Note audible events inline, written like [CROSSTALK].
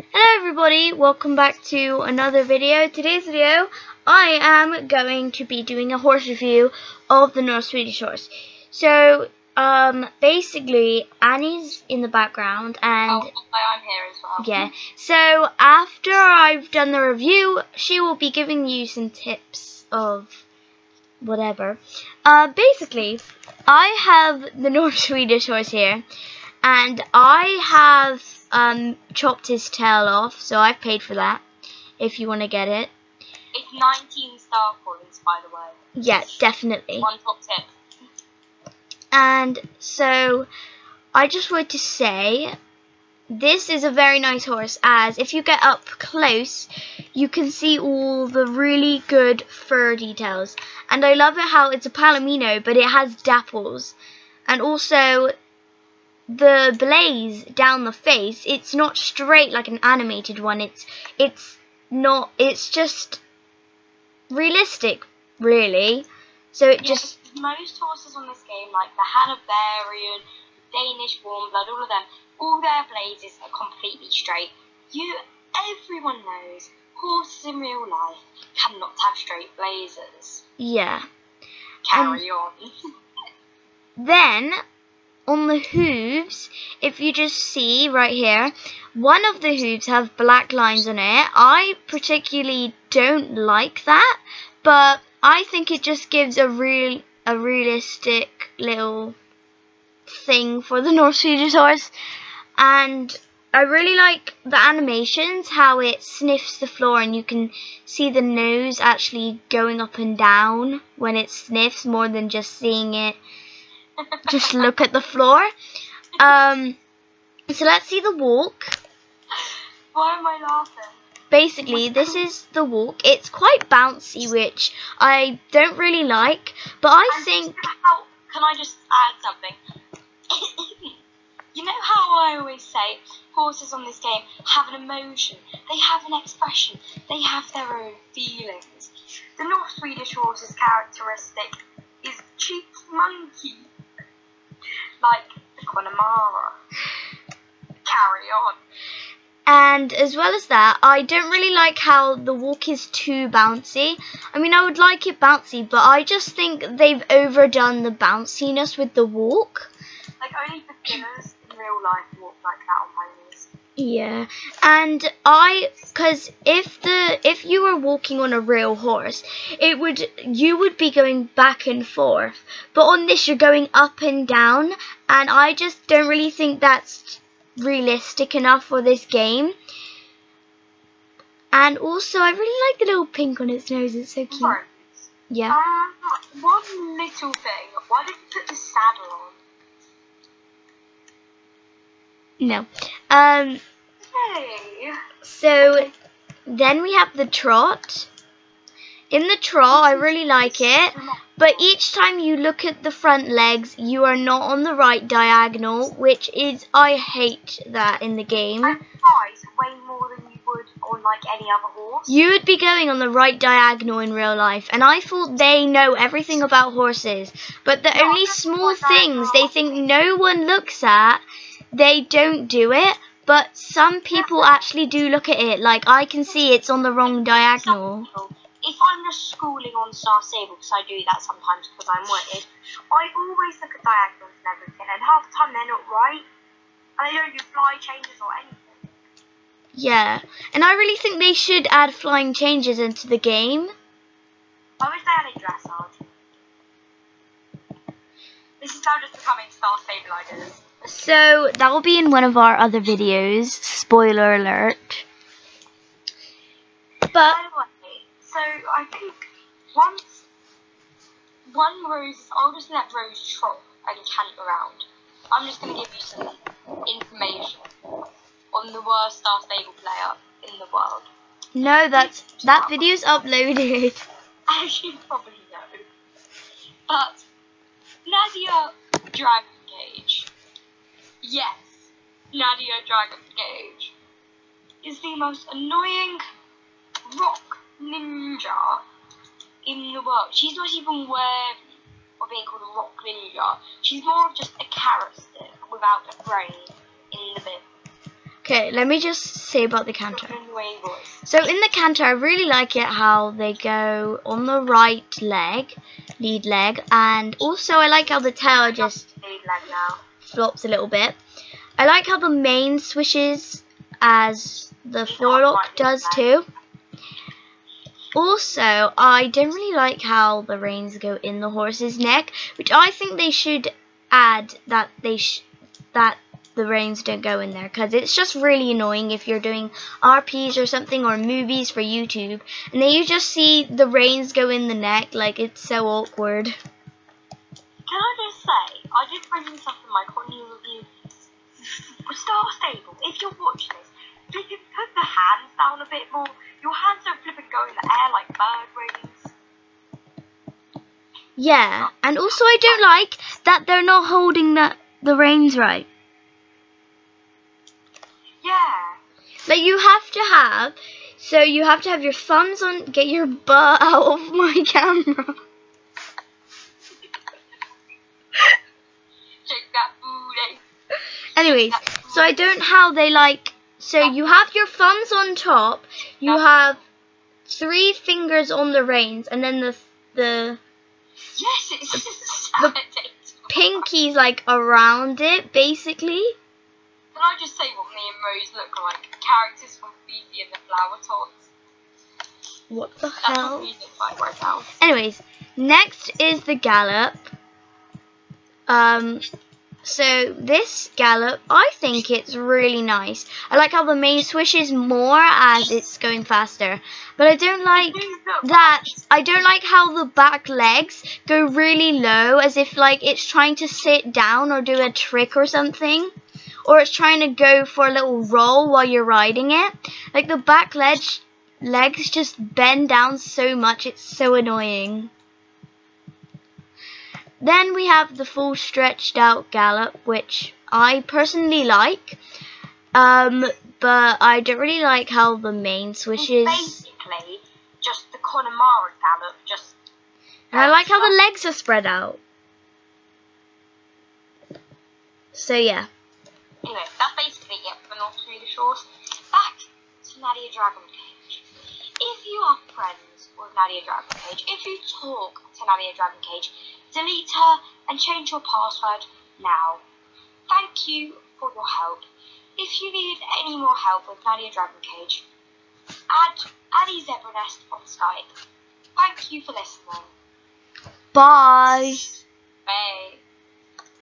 Hello everybody, welcome back to another video. Today's video, I am going to be doing a horse review of the North Swedish horse. So, um, basically, Annie's in the background and... Oh, I'm here as well. Yeah, so after I've done the review, she will be giving you some tips of whatever. Uh, basically, I have the [LAUGHS] North Swedish horse here, and I have um, chopped his tail off, so I've paid for that, if you want to get it. It's 19 star points, by the way. Yeah, definitely. One top tip. And so, I just wanted to say, this is a very nice horse, as if you get up close, you can see all the really good fur details. And I love it how it's a Palomino, but it has dapples. And also, the blaze down the face, it's not straight like an animated one. It's it's not. It's just realistic, really. So it Yeah, just most horses on this game, like the Hanoverian, Danish Warmblood, all of them, all their blazes are completely straight. You, everyone knows, horses in real life cannot have straight blazes. yeah. Carry on. [LAUGHS] Then on the hooves, if you just see right here, one of the hooves have black lines on it. I particularly don't like that, but I think it just gives a real a realistic little thing for the North Swedish horse. And I really like the animations, how it sniffs the floor and you can see the nose actually going up and down when it sniffs more than just seeing it just look at the floor. Um, so let's see the walk. Why am I laughing? Basically, this is the walk. It's quite bouncy, which I don't really like, but I And think how, can I just add something? [LAUGHS] you know how I always say horses on this game have an emotion, they have an expression, they have their own feelings. The North Swedish horse's characteristic is cheeky monkey, like the Connemara. Carry on. And as well as that, I don't really like how the walk is too bouncy. I mean, I would like it bouncy, but I just think they've overdone the bounciness with the walk. Like only beginners in real life walk like that. Yeah, and I, cause if the if you were walking on a real horse, it would you would be going back and forth, but on this you're going up and down, and I just don't really think that's realistic enough for this game. And also, I really like the little pink on its nose; it's so cute. Right. Yeah. Um, one little thing. Why did you put the saddle on? No. Um. Hey. So then we have the trot. In the trot, I really like it. But each time you look at the front legs, you are not on the right diagonal, which is, I hate that in the game. Way more than you would on like any other horse. You would be going on the right diagonal in real life, and I thought they know everything about horses. But the only small things they think no one looks at, they don't do it. But some people actually do look at it, like I can see it's on the wrong diagonal. If I'm just schooling on Star Stable, because I do that sometimes because I'm weird, I always look at diagonals and everything, and half the time they're not right, and they don't do fly changes or anything. Yeah, and I really think they should add flying changes into the game. I wish they had a dressage. This is now just becoming Star Stable ideas. So that will be in one of our other videos. Spoiler alert. But By the way, so I think once one Rose, I'll just let Rose trot and cant around. I'm just going to give you some information on the worst Star Stable player in the world. no, that's that video's uploaded. [LAUGHS] As you probably know. But Nadia Dragon. Yes, Nadia Dragon Cage is the most annoying rock ninja in the world. She's not even worthy of being called a rock ninja. She's more of just a carrot stick without a brain in the bin. Okay, let me just say about the canter. An annoying voice. So in the canter, I really like it how they go on the right leg, lead leg, and also I like how the tail just Lead leg now. Flops a little bit. I like how the mane swishes as the forelock does too. Also, I don't really like how the reins go in the horse's neck, which I think they should add that they that the reins don't go in there because it's just really annoying if you're doing RPs or something or movies for YouTube and then you just see the reins go in the neck like it's so awkward. I did bring this up in my Connie review. Star Stable, if you're watching this, it, put the hands down a bit more. Your hands don't flip and go in the air like bird wings. Yeah, and also I don't like that they're not holding the the reins right. Yeah. Like you have to have, so you have to have your thumbs on. Get your butt [LAUGHS] out of my camera. Anyways, so I don't how they like. So you have your thumbs on top. You have three fingers on the reins, and then the the Yes, it's The- [LAUGHS] pinkies like around it, basically. Can I just say what me and Rose look like? Characters from Phoebe and the Flower Tots. What the That's hell? like right now. Anyways, next is the gallop. Um, so this gallop, I think it's really nice. I like how the mane swishes more as it's going faster, but I don't like that. I don't like how the back legs go really low, as if like it's trying to sit down or do a trick or something. Or it's trying to go for a little roll while you're riding it. Like the back ledge legs just bend down so much, it's so annoying. Then we have the full stretched out gallop, which I personally like. Um, but I don't really like how the mane It's swishes. basically just the Connemara gallop, just And I like how the legs are spread out. So yeah. Anyway, that's basically it for North Trader Shores. Back to Nadia Dragon Cage. If you are friends with Nadia Dragon Cage, if you talk to Nadia Dragon Cage, delete her and change your password now. Thank you for your help. If you need any more help with Nadia Dragon Cage, add Addy Zebra Nest on Skype. Thank you for listening. Bye. Bye.